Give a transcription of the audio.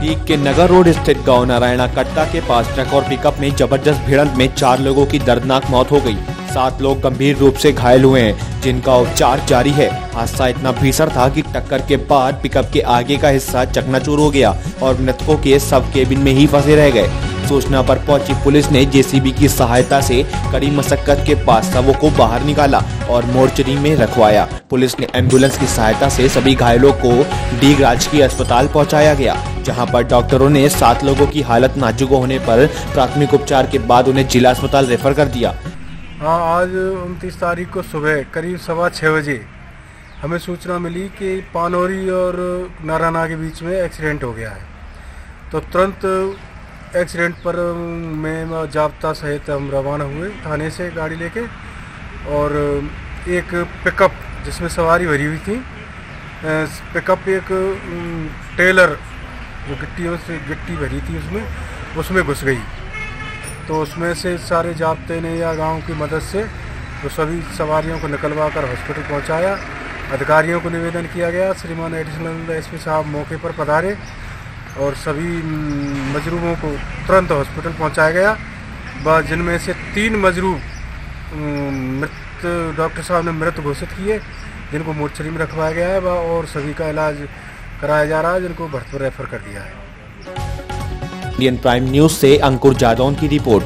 Peak के नगर road स्थित गाँव नारायणा कट्टा के पास ट्रक और पिकअप में ज़बरदस्त भिड़ंत में चार लोगों की दर्दनाक मौत हो गई। सात लोग गंभीर रूप से घायल हुए हैं, जिनका उपचार जारी है। हादसा इतना भीषण था कि टक्कर के बाद पिकअप के आगे का हिस्सा चकनाचूर हो गया और मृतकों के सब केबिन में ही फंसे रह गए। सूचना पर पहुँची पुलिस ने जेसीबी की सहायता से कड़ी मशक्कत के पास शवों को बाहर निकाला और मोर्चरी में रखवाया। पुलिस ने एंबुलेंस की सहायता से सभी घायलों को डीग राजकीय अस्पताल पहुँचाया गया, जहाँ पर डॉक्टरों ने सात लोगों की हालत नाजुक होने पर प्राथमिक उपचार के बाद उन्हें जिला अस्पताल रेफर कर दिया। हाँ आज उनतीस तारीख को सुबह करीब सवा छः बजे हमें सूचना मिली कि पानौरी और नारायणा के बीच में एक्सीडेंट हो गया है। तो तुरंत एक्सीडेंट पर मैं जाब्ता सहित हम रवाना हुए थाने से गाड़ी लेके और एक पिकअप जिसमें सवारी भरी हुई थी। पिकअप एक टेलर जो गिट्टियों से गिट्टी भरी थी उसमें उसमें घुस गई। तो उसमें से सारे जाब्ते ने या गाँव की मदद से तो सभी सवारियों को निकलवा कर हॉस्पिटल पहुँचाया। अधिकारियों को निवेदन किया गया, श्रीमान एडिशनल एसपी साहब मौके पर पधारे। और सभी मजरूमों को तुरंत हॉस्पिटल पहुँचाया गया। व जिनमें से तीन मजरूम मृत, डॉक्टर साहब ने मृत घोषित किए, जिनको मोर्चरी में रखवाया गया है। और सभी का इलाज कराया जा रहा है, जिनको भरतपुर रेफर कर दिया है। इंडियन प्राइम न्यूज़ से अंकुर जादौन की रिपोर्ट।